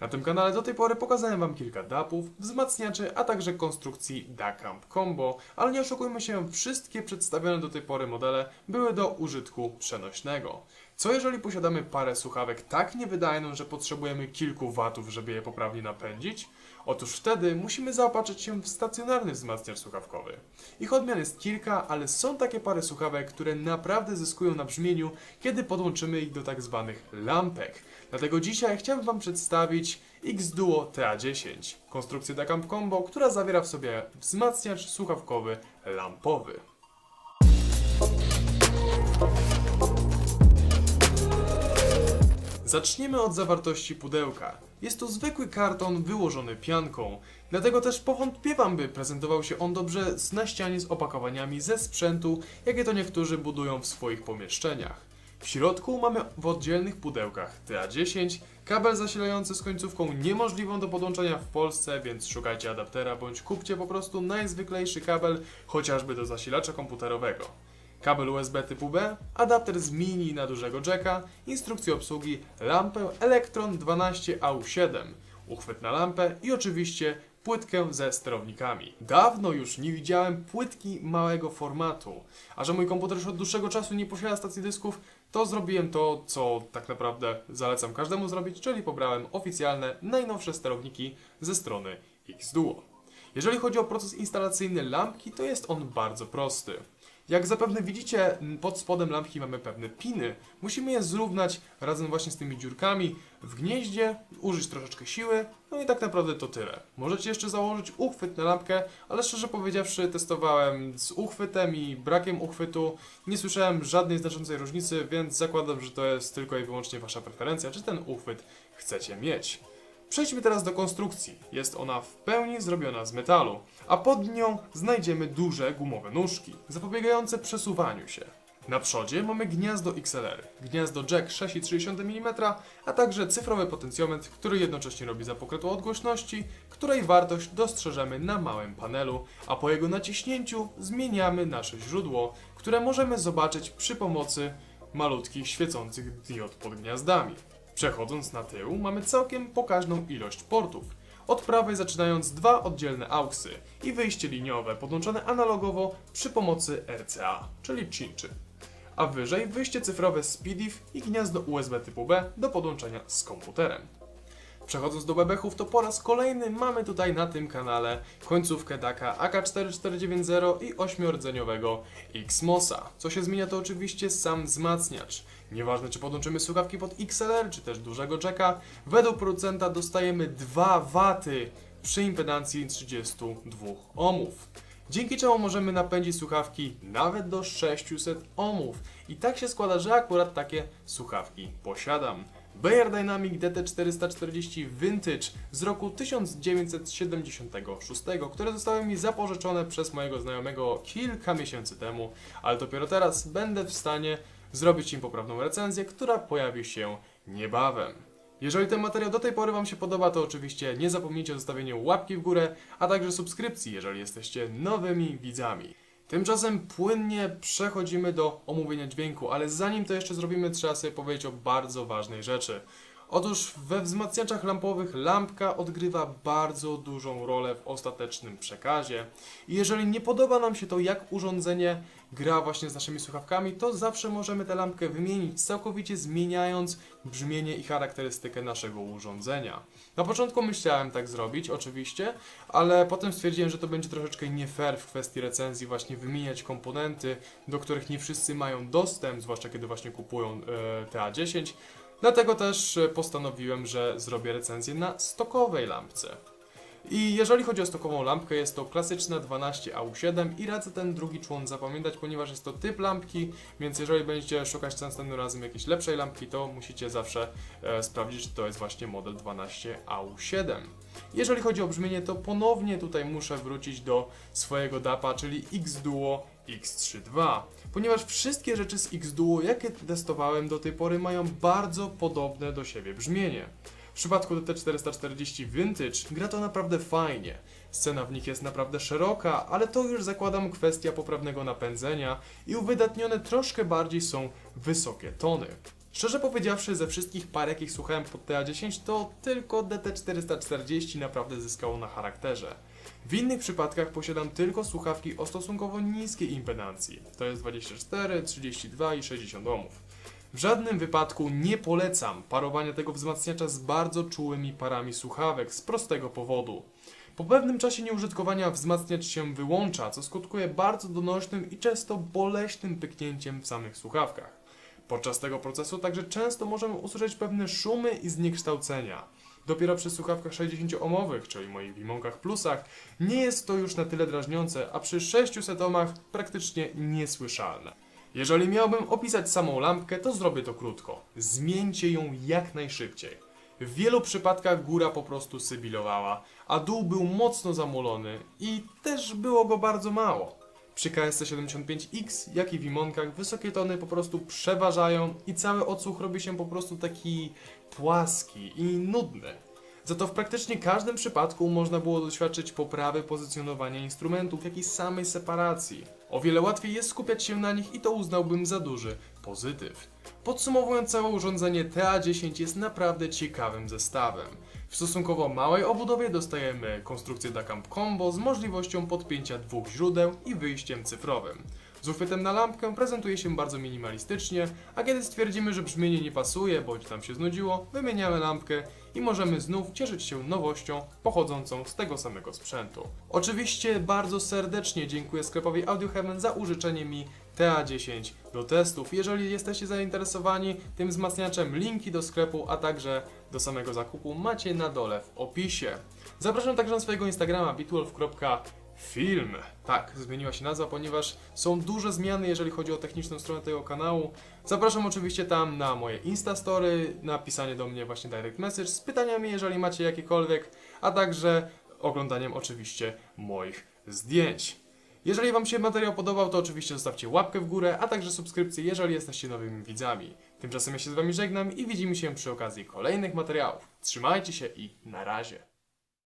Na tym kanale do tej pory pokazałem Wam kilka DAP-ów, wzmacniaczy, a także konstrukcji DACAMP Combo, ale nie oszukujmy się, wszystkie przedstawione do tej pory modele były do użytku przenośnego. Co jeżeli posiadamy parę słuchawek tak niewydajną, że potrzebujemy kilku watów, żeby je poprawnie napędzić? Otóż wtedy musimy zaopatrzyć się w stacjonarny wzmacniacz słuchawkowy. Ich odmian jest kilka, ale są takie pary słuchawek, które naprawdę zyskują na brzmieniu, kiedy podłączymy ich do tak zwanych lampek. Dlatego dzisiaj chciałbym Wam przedstawić X-Duo TA10, konstrukcję DACAMP Combo, która zawiera w sobie wzmacniacz słuchawkowy lampowy. Zacznijmy od zawartości pudełka. Jest to zwykły karton wyłożony pianką, dlatego też powątpiewam, by prezentował się on dobrze na ścianie z opakowaniami ze sprzętu, jakie to niektórzy budują w swoich pomieszczeniach. W środku mamy w oddzielnych pudełkach TA10 kabel zasilający z końcówką niemożliwą do podłączenia w Polsce, więc szukajcie adaptera bądź kupcie po prostu najzwyklejszy kabel, chociażby do zasilacza komputerowego kabel USB typu B, adapter z mini na dużego jacka, instrukcję obsługi, lampę Electron 12AU7, uchwyt na lampę i oczywiście płytkę ze sterownikami. Dawno już nie widziałem płytki małego formatu, a że mój komputer już od dłuższego czasu nie posiada stacji dysków, to zrobiłem to, co tak naprawdę zalecam każdemu zrobić, czyli pobrałem oficjalne, najnowsze sterowniki ze strony Xduo. Jeżeli chodzi o proces instalacyjny lampki, to jest on bardzo prosty. Jak zapewne widzicie, pod spodem lampki mamy pewne piny. Musimy je zrównać razem właśnie z tymi dziurkami w gnieździe, użyć troszeczkę siły, no i tak naprawdę to tyle. Możecie jeszcze założyć uchwyt na lampkę, ale szczerze powiedziawszy testowałem z uchwytem i brakiem uchwytu. Nie słyszałem żadnej znaczącej różnicy, więc zakładam, że to jest tylko i wyłącznie Wasza preferencja, czy ten uchwyt chcecie mieć. Przejdźmy teraz do konstrukcji. Jest ona w pełni zrobiona z metalu, a pod nią znajdziemy duże gumowe nóżki, zapobiegające przesuwaniu się. Na przodzie mamy gniazdo XLR, gniazdo jack 6,3 mm, a także cyfrowy potencjometr, który jednocześnie robi za pokrętło odgłośności, której wartość dostrzeżemy na małym panelu, a po jego naciśnięciu zmieniamy nasze źródło, które możemy zobaczyć przy pomocy malutkich świecących diod pod gniazdami. Przechodząc na tył, mamy całkiem pokaźną ilość portów. Od prawej zaczynając dwa oddzielne AUXy i wyjście liniowe podłączone analogowo przy pomocy RCA, czyli cinczy. A wyżej wyjście cyfrowe z i gniazdo USB typu B do podłączenia z komputerem. Przechodząc do bebechów, to po raz kolejny mamy tutaj na tym kanale końcówkę DACA AK4490 i 8-rdzeniowego XMOSa. Co się zmienia to oczywiście sam wzmacniacz. Nieważne czy podłączymy słuchawki pod XLR, czy też dużego jacka, według producenta dostajemy 2 W przy impedancji 32 ohmów. Dzięki czemu możemy napędzić słuchawki nawet do 600 ohmów. I tak się składa, że akurat takie słuchawki posiadam. Bayer Dynamic DT440 Vintage z roku 1976, które zostały mi zapożyczone przez mojego znajomego kilka miesięcy temu, ale dopiero teraz będę w stanie zrobić im poprawną recenzję, która pojawi się niebawem. Jeżeli ten materiał do tej pory Wam się podoba, to oczywiście nie zapomnijcie o zostawieniu łapki w górę, a także subskrypcji, jeżeli jesteście nowymi widzami. Tymczasem płynnie przechodzimy do omówienia dźwięku, ale zanim to jeszcze zrobimy, trzeba sobie powiedzieć o bardzo ważnej rzeczy. Otóż we wzmacniaczach lampowych lampka odgrywa bardzo dużą rolę w ostatecznym przekazie. I jeżeli nie podoba nam się to, jak urządzenie gra właśnie z naszymi słuchawkami, to zawsze możemy tę lampkę wymienić, całkowicie zmieniając brzmienie i charakterystykę naszego urządzenia. Na początku myślałem tak zrobić, oczywiście, ale potem stwierdziłem, że to będzie troszeczkę nie fair w kwestii recenzji, właśnie wymieniać komponenty, do których nie wszyscy mają dostęp, zwłaszcza kiedy właśnie kupują e, TA10. Dlatego też e, postanowiłem, że zrobię recenzję na stokowej lampce. I jeżeli chodzi o stokową lampkę, jest to klasyczna 12AU7 i radzę ten drugi człon zapamiętać, ponieważ jest to typ lampki, więc jeżeli będziecie szukać następnym razem jakiejś lepszej lampki, to musicie zawsze e, sprawdzić, czy to jest właśnie model 12AU7. Jeżeli chodzi o brzmienie, to ponownie tutaj muszę wrócić do swojego DAPA, czyli X-Duo X32, ponieważ wszystkie rzeczy z X-Duo, jakie testowałem do tej pory, mają bardzo podobne do siebie brzmienie. W przypadku DT440 Vintage gra to naprawdę fajnie. Scena w nich jest naprawdę szeroka, ale to już zakładam kwestia poprawnego napędzenia i uwydatnione troszkę bardziej są wysokie tony. Szczerze powiedziawszy, ze wszystkich par, jakich słuchałem pod TA10, to tylko DT440 naprawdę zyskało na charakterze. W innych przypadkach posiadam tylko słuchawki o stosunkowo niskiej impedancji, to jest 24, 32 i 60 ohmów. W żadnym wypadku nie polecam parowania tego wzmacniacza z bardzo czułymi parami słuchawek z prostego powodu. Po pewnym czasie nieużytkowania wzmacniacz się wyłącza, co skutkuje bardzo donośnym i często boleśnym pyknięciem w samych słuchawkach. Podczas tego procesu także często możemy usłyszeć pewne szumy i zniekształcenia. Dopiero przy słuchawkach 60-ohmowych, czyli moich Wimonkach Plusach, nie jest to już na tyle drażniące, a przy 600 ohmach praktycznie niesłyszalne. Jeżeli miałbym opisać samą lampkę, to zrobię to krótko. Zmieńcie ją jak najszybciej. W wielu przypadkach góra po prostu sybilowała, a dół był mocno zamulony i też było go bardzo mało. Przy KSC75X, jak i w Imonkach, wysokie tony po prostu przeważają i cały odsłuch robi się po prostu taki płaski i nudny. Za to w praktycznie każdym przypadku można było doświadczyć poprawy pozycjonowania instrumentów, jak i samej separacji. O wiele łatwiej jest skupiać się na nich i to uznałbym za duży pozytyw. Podsumowując, całe urządzenie TA10 jest naprawdę ciekawym zestawem. W stosunkowo małej obudowie dostajemy konstrukcję DACAMP Combo z możliwością podpięcia dwóch źródeł i wyjściem cyfrowym. Z uchwytem na lampkę prezentuje się bardzo minimalistycznie, a kiedy stwierdzimy, że brzmienie nie pasuje, bądź nam się znudziło, wymieniamy lampkę i możemy znów cieszyć się nowością pochodzącą z tego samego sprzętu. Oczywiście bardzo serdecznie dziękuję sklepowi Audio Heaven za użyczenie mi TA10 do testów. Jeżeli jesteście zainteresowani tym wzmacniaczem, linki do sklepu, a także do samego zakupu macie na dole w opisie. Zapraszam także na swojego Instagrama bitwolf.film. Tak, zmieniła się nazwa, ponieważ są duże zmiany, jeżeli chodzi o techniczną stronę tego kanału. Zapraszam oczywiście tam na moje Instastory, na pisanie do mnie właśnie direct message z pytaniami, jeżeli macie jakiekolwiek, a także oglądaniem oczywiście moich zdjęć. Jeżeli Wam się materiał podobał, to oczywiście zostawcie łapkę w górę, a także subskrypcję, jeżeli jesteście nowymi widzami. Tymczasem ja się z Wami żegnam i widzimy się przy okazji kolejnych materiałów. Trzymajcie się i na razie.